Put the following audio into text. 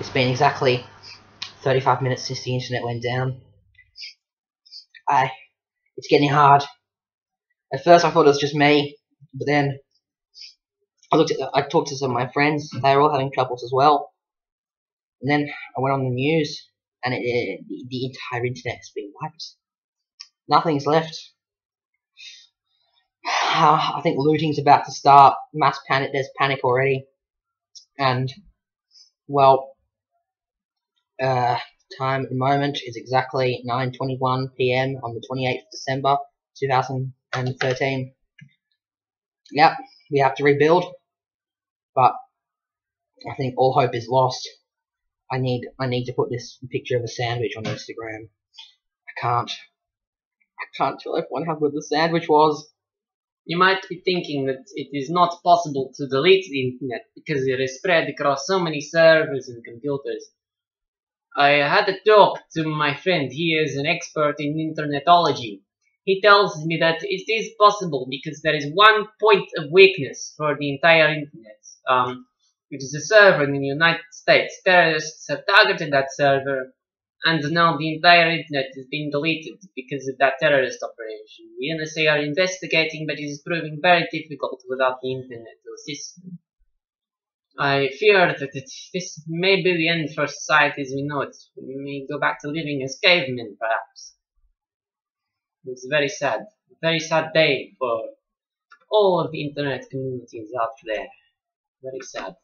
It's been exactly 35 minutes since the internet went down. I, it's getting hard. At first I thought it was just me, but then I looked at, the, I talked to some of my friends. They were all having troubles as well. And then I went on the news, and it, it, the, the entire internet's been wiped. Nothing's left. Uh, I think looting's about to start. Mass panic. There's panic already, and well, uh, time at the moment is exactly 9:21 p.m. on the 28th of December 2013. Yep, we have to rebuild, but I think all hope is lost. I need I need to put this picture of a sandwich on Instagram. I can't. I can't tell everyone how good the sandwich was. You might be thinking that it is not possible to delete the internet because it is spread across so many servers and computers. I had a talk to my friend, he is an expert in internetology. He tells me that it is possible because there is one point of weakness for the entire internet. Um, which is a server in the United States. Terrorists have targeted that server and now the entire internet is being deleted because of that terrorist operation. The NSA are investigating, but it is proving very difficult without the internet to assist them. I fear that it, this may be the end for society as we know it. We may go back to living as cavemen, perhaps. It's very sad. A very sad day for all of the internet communities out there. Very sad.